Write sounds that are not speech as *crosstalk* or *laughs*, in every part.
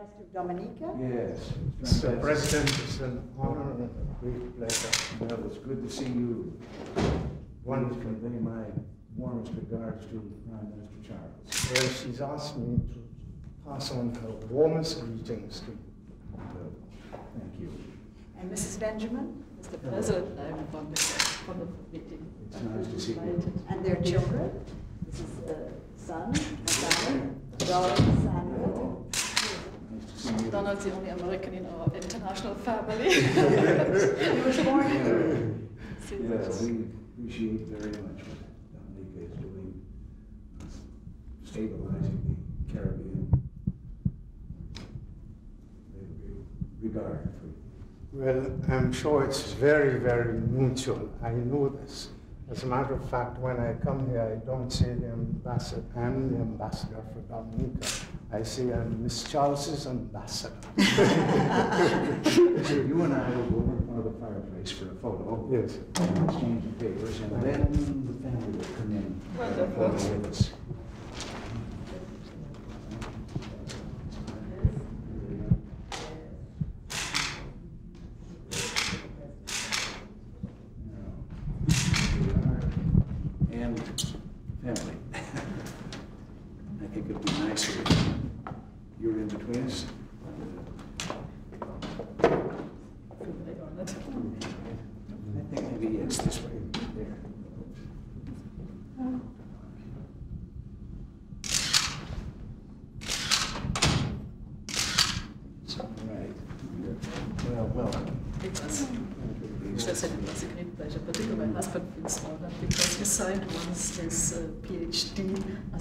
Ambassador Dominica. Yes. Mr. President, it's an honor and a great pleasure. Well, it's good to see you. One to convey my warmest regards to Prime Minister Charles. Well, she's asked me to pass on her warmest greetings to you. Thank you. And Mrs. Benjamin. Mr. President, I'm from the, from the meeting. It's nice to see you. And their children. This is uh, son, Madonna, daughter, Donald's the only American in our international family. *laughs* He was born here. See, Yeah, that's- we appreciate very much what Dominica is doing, uh, stabilizing the Caribbean. We have great Regard for you. Well, I'm sure it's very, very mutual. I know this. As a matter of fact, when I come here, I don't say the ambassador, I'm the ambassador for Dominica. I say I'm Miss Charles's ambassador. So *laughs* you and I will go in front of the fireplace for a photo. Yes. And exchange the papers, and then the family will come in. for a photo with us. And family. I think it'd be nicer if you're in between us. I think maybe it's this way, there. Right. Well, it it was a great pleasure, particularly my husband because he signed once his uh, PhD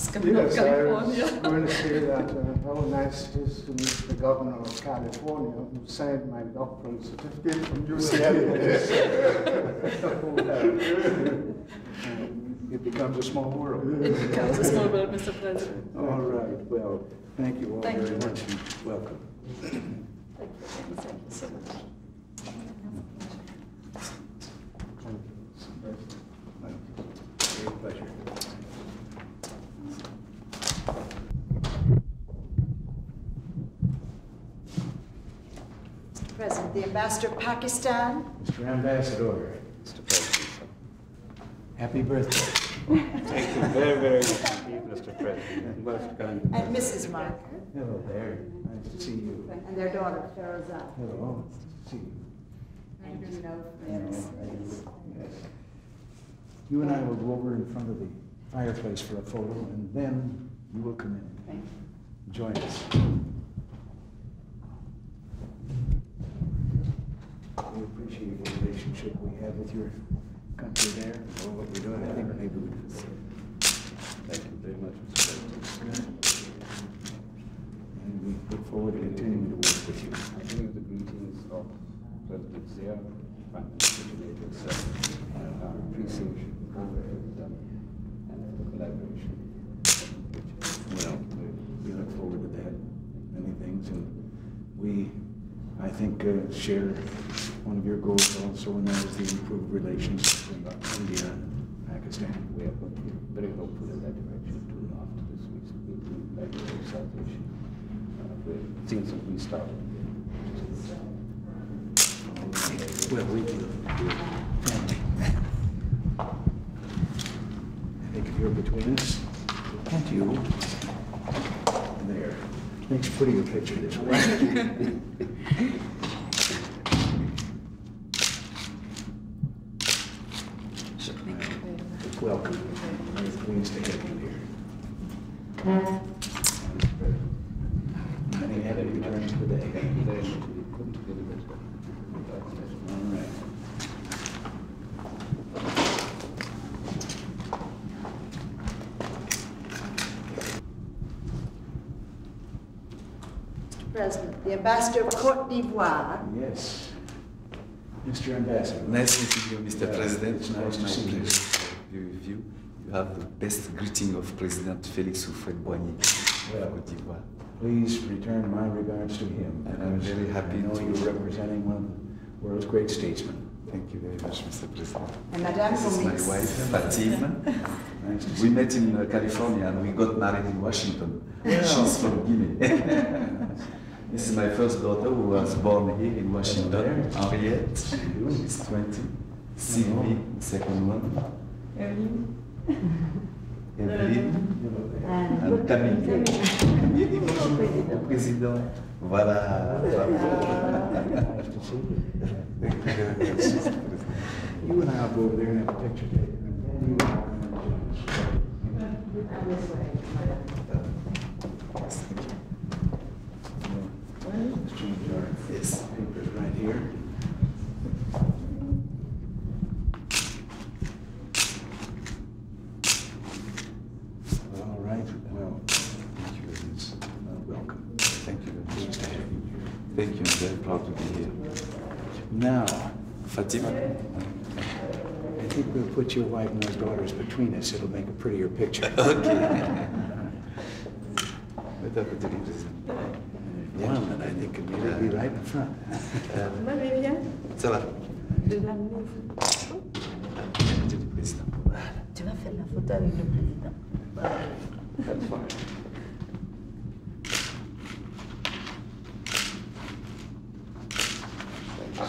as Governor of Yes, I was California. going to say that uh, how nice it is to meet the governor of California who signed my doctoral certificate *laughs* from UCLA. *laughs* It becomes a small world. It becomes a small world, Mr. President. All right, well, thank you all Thank very you. much and welcome. Thank you, thank you so much. Great pleasure. Mr. President, the Ambassador of Pakistan. Mr. Ambassador, Mr. President. happy birthday. Thank you very, very much indeed, Mr. President. Most kind. And Mrs. Marker. Hello there, nice to see you. And their daughter, Farazan. Hello, nice to see you. And you know, You know. I- yes. You and I will go over in front of the fireplace for a photo, and then you will come in. Thank you. Join us. We appreciate the relationship we have with your country there, and what you're doing. I think maybe we could. Thank you very much, Mr. President. And we look forward to continuing to work with you. I bring the greetings of President Zia, Prime Minister Junejo yourself, and our appreciation for that you've done and for the collaboration. Well, we look forward to that, many things, and we, I think, uh, share one of your goals also, and that is the improved relations between India and Pakistan. We are very hopeful in that direction too after this week's meeting, like the South Asia. Uh, where things have restarted. Well, we do. Family. I think if you're between us, and you, there, makes a prettier picture this way. *laughs* Welcome. Very pleased to have you here. Many happy returns today. Very. We couldn't better. All right. Mr. President, the Ambassador of Cote d'Ivoire. Yes. Mr. Ambassador. Nice meeting you, Mr. Yeah, President. it's nice to my see you. pleasure to be with you. You have the best greeting of President Félix Houphouët-Boigny Yeah. of Côte d'Ivoire. Please return my regards to him. And I'm very happy I know to- you're representing one of the world's great statesmen. Thank you very much, Mr. President. And Madame This is my wife, Fatim. *laughs* Nice We you. met in uh, California and we got married in Washington. Yeah. She's from Guinea. *laughs* This is my first daughter who was born here in Washington, Henriette. She's 20. Sylvie, second one. Evelyn. And And Camille. Camille, bonjour au président. Voilà. Nice to see you. You and I will go over there and have a picture taken. and then you and I will join us. Let's change our Yes. papers right here. All right, well, Thank you very much. uh, welcome. Thank you very much. Pleased to have you here. Thank you. I'm very proud to be here. Now, Fatima? I think we'll put your wife and those daughters between us. It'll make a prettier picture. *laughs* Okay. Peut-être que tu es président. One I think could maybe be right in front. Marie, viens. Ça va? De la maison. Tu es Tu vas faire la photo avec le président. That's fine. Thank you.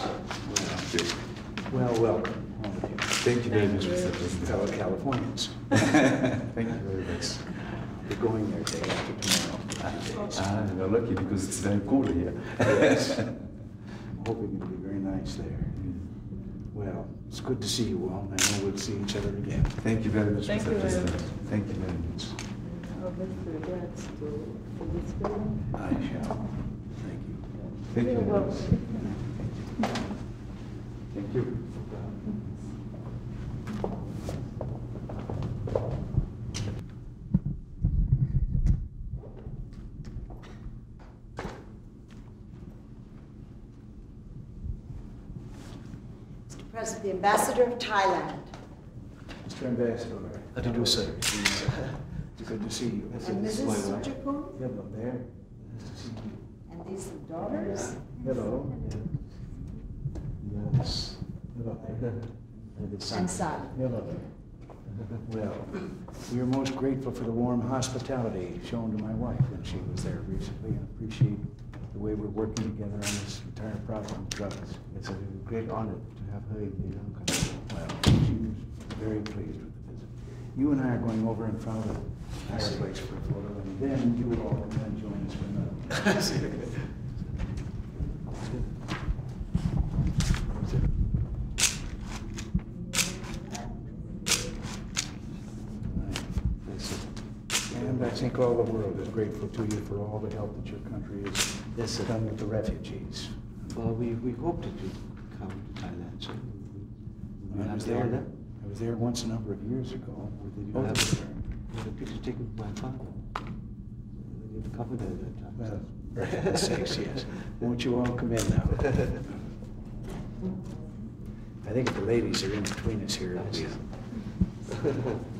Well, welcome, all of you, Thank you very much, Mr. President. fellow Californians. *laughs* Thank you very much. We're going there day after tomorrow. for days. Ah, you're lucky because it's very cold here. Yes. I'm *laughs* hoping it'll be very nice there. Well, it's good to see you all, and I know we'll see each other again. Thank you very much, Thank Mr. you very President. much. Thank you very much. Our best regards to Felicity. I shall. Thank you. Thank you You're very much. welcome. Thank you. Mr. President, the Ambassador of Thailand. Mr. Ambassador. How do you do, sir? *laughs* It's good to see you. And Mrs. Suchapur, Hello there. Nice to see you. and these are daughters. Hello. Yes. Hello there. And son. Hello. Well, we are most grateful for the warm hospitality shown to my wife when she was there recently and appreciate the way we're working together on this entire problem of drugs. It's a great honor to have her in the young country. Well, she was very pleased with the visit. You and I are going over in front of the fireplace for a photo, and then you will all can then join us for another. *laughs* *laughs* And I think all the world is grateful to you for all the help that your country has Yes, sir. done with the refugees. Well, we, we hope that you come to Thailand, so we- we I have was the there. I was there once a number of years ago. Or did you Both have you had a picture taken with my father? When you covered at that time. Well, for heaven's sakes, yes. Won't you all come in now? *laughs* I think the ladies are in between us here, *laughs*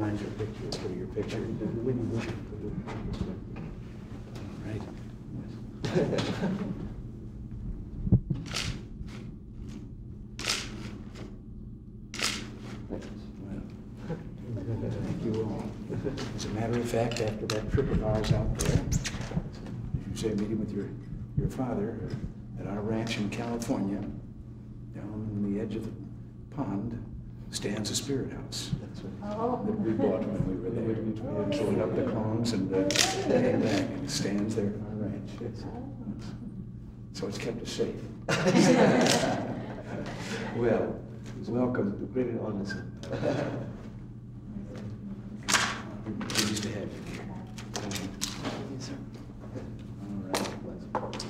it'll be. That reminds you of picture, prettier picture. Right. Well, *laughs* Thank you all. As a matter of fact, after that trip of ours out there, as you say, meeting with your, your father at our ranch in California, down in the edge of the pond, stands a spirit house That's right. Oh. that we bought when we were there. We pulled up the clones and uh, came back, and it stands there on our ranch. So it's kept us safe. *laughs* Well, welcome. Great honor, sir. We're Pleased to have you here. Yes, sir. All right.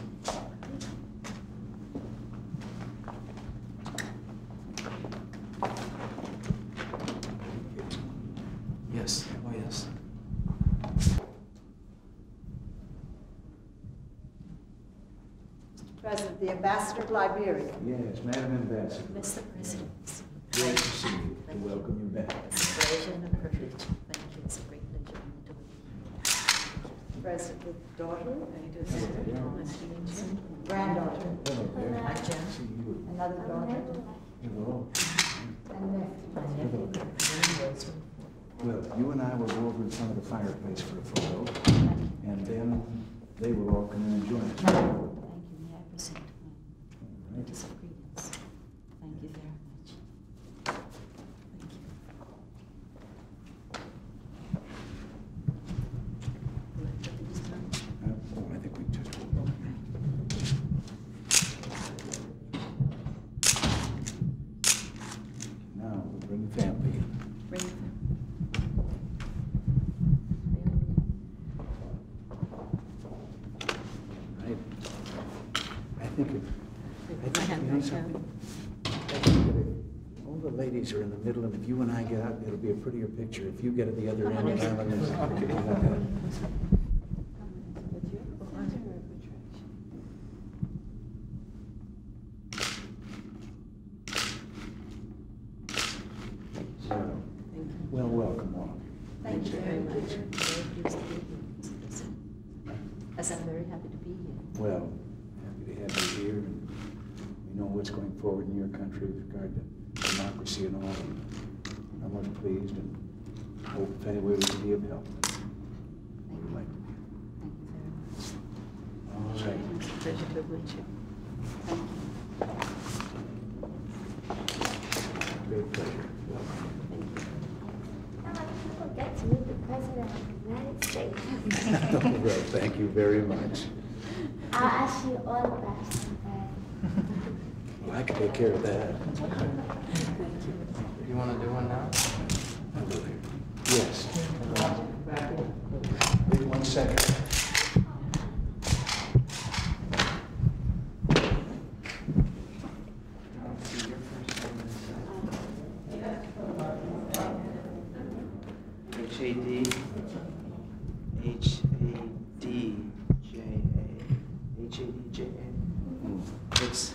Yes, oh, yes. Mr. President, the Ambassador of Liberia. Yes, Madam Ambassador, Mr. President. great to see you, and welcome you back. It's a pleasure and a privilege. Thank you. It's a great pleasure to be here. President, daughter, Hello granddaughter, Hello there. Hi, Jen. Another daughter, Hello. and nephew. My nephew, William Wilson. Well, you and I will go over in front of the fireplace for a photo, and then they will all come in and join us. Thank you, may I present my Right. disagreements? Thank you very much. Thank you. Uh, Oh, I think we just. Now, we'll bring the family in. Bring it Right. I think if, I I think, have you my know something? I think that if all the ladies are in the middle, and if you and I get out, it'll be a prettier picture. If you get at the other end, on, Alan, yes. it's- Well, well, welcome all. Thank you very much. Very pleased to be here, Mr. President. As I'm very happy to be here. Well, happy to have you here, and we know what's going forward in your country with regard to democracy and all, and I'm much pleased and hope if any way we can be of help. Thank you. like to be. Thank you very much. All right. It's a pleasure to meet you. Thank you. Great pleasure. People get to meet the President of the United States. Well, thank you very much. I'll ask you all about something. Well, I can take care of that. You want to do one now? Yes. Second. H A D H A D J A H A D J A. It's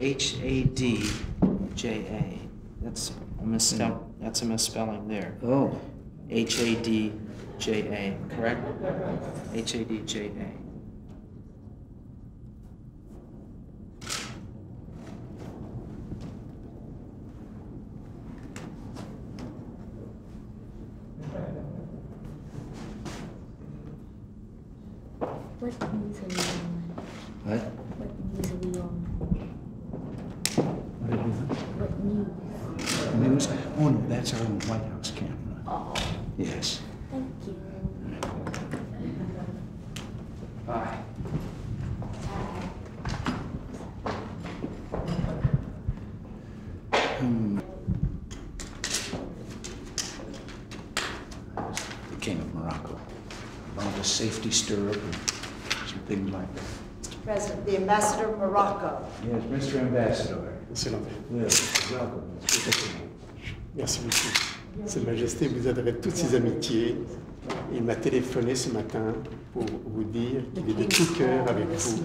H A D J A. That's a misspell. That's a misspelling there. Oh, H A D J A. Correct? H A D J A. safety stirrup and some things like that. Mr. President, the ambassador of Morocco. Yes, Mr. Ambassador. Monsieur welcome. You. Merci beaucoup. Sa Majesté vous adresse toutes ses amitiés. Il m'a téléphoné ce matin pour vous dire qu'il est de tout cœur avec vous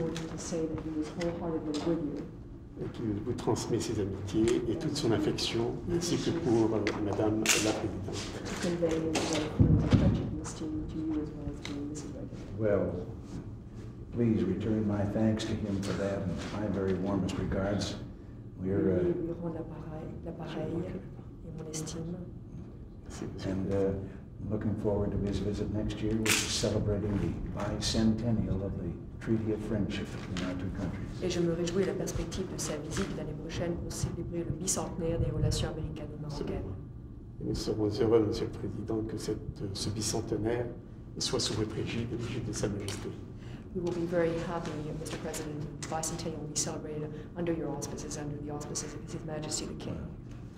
et qu'il vous transmet ses amitiés et toute son affection, ainsi que pour euh, Madame la Présidente. Well, please return my thanks to him for that and my very warmest regards. We're, uh, lui rendre l'appareil, l'appareil et mon estime. Merci, monsieur. and uh, looking forward to his visit next year, which is celebrating the bicentennial of the Treaty of Friendship between our two countries. Et je me réjouis à la perspective de sa visite l'année prochaine pour célébrer le bicentenaire des relations américaines et marocaines. Et nous serons heureux, Monsieur le Président, que cette, ce bicentenaire soit sous votre égide l'égide de Sa Majesté. We will be very happy, Mr. President, the bicentennial will be celebrated under your auspices, under the auspices of His Majesty the King.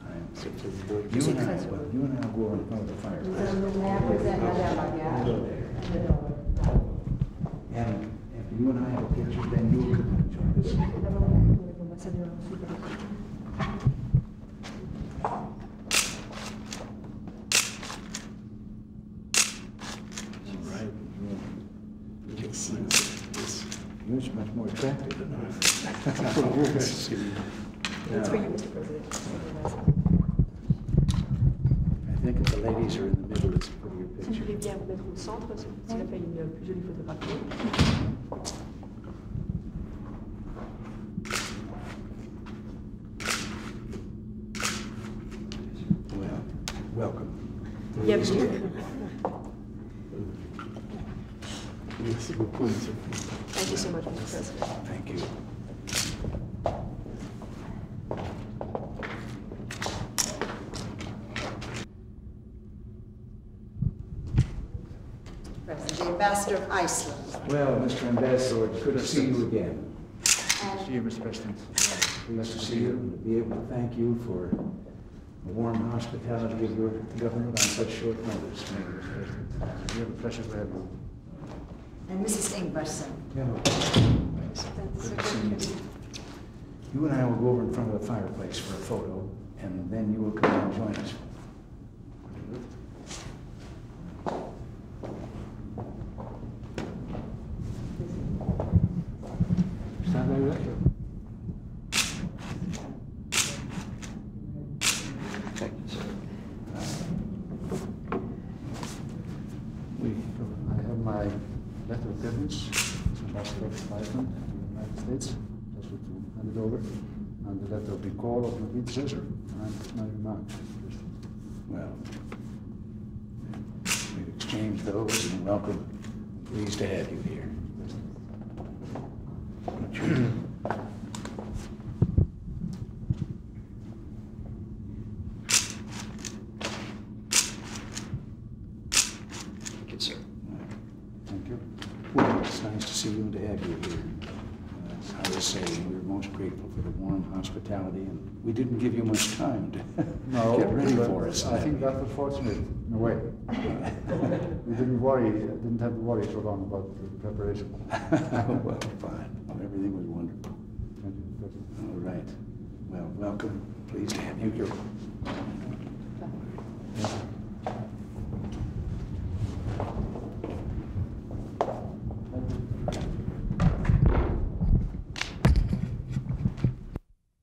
I am- Monsieur le You and I, you and I will go in front of the fireplace. And if you and I have a picture, then you'll come and join us. All right. merci, monsieur. Merci. You're much more attractive than I. Pour vous, for you, Mr. President. I think if the ladies are in the middle, it's a prettier Si vous voulez picture. bien vous mettre au centre, cela fait une euh, plus jolie photographie. Well, welcome. Bienvenue. Merci. Merci beaucoup, monsieur. Thank you so much, Mr. President. Thank you. President, the Ambassador of Iceland. Well, Mr. Ambassador, it's good to see you again. And See you, Mr. President. Pleased to see you and to be able to thank you for the warm hospitality of your government on such short notice. We have a pleasure to have you. And Mrs. Ingvarsson. Yeah. Good to see you. You and I will go over in front of the fireplace for a photo, and then you will come and join us. Stand there, right? Thank you, sir. We, I have my letter of credence, to Ambassador Iceland to the United States, just to hand it over, and the letter of recall of my predecessor, and my remarks. Well, we've exchanged those, and welcome. Pleased to have you here. Thank you, sir. Thank you. Well, it's nice to see you and to have you here. Was saying, we're most grateful for the warm hospitality, and we didn't give you much time to No, *laughs* get ready for us. I think that's unfortunate, in a way. *laughs* We didn't worry, didn't have to worry so long about the preparation. *laughs* Well, fine. Well, Everything was wonderful. Thank you, President. All right. Well, welcome. Pleased to have you here.